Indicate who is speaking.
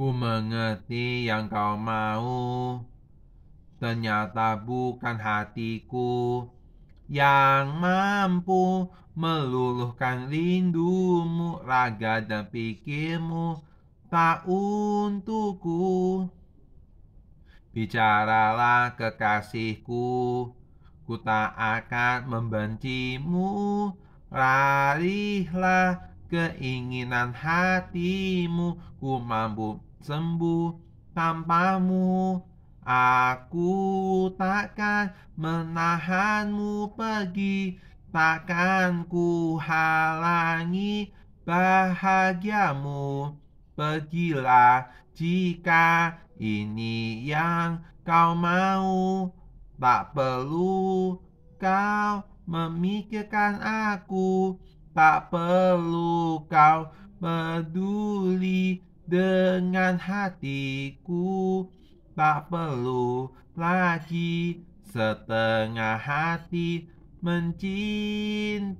Speaker 1: Ku mengerti yang kau mau, ternyata bukan hatiku yang mampu meluluhkan rindumu, raga dan pikirmu tak untukku. Bicaralah kekasihku, ku tak akan membencimu. Rarilah keinginan hatimu, ku mampu sembuh tanpamu. Aku takkan menahanmu pergi, takkan ku halangi bahagiamu. Pergilah jika ini yang kau mau, tak perlu kau memikirkan aku, tak perlu kau peduli dengan hatiku, tak perlu lagi setengah hati mencintaiku.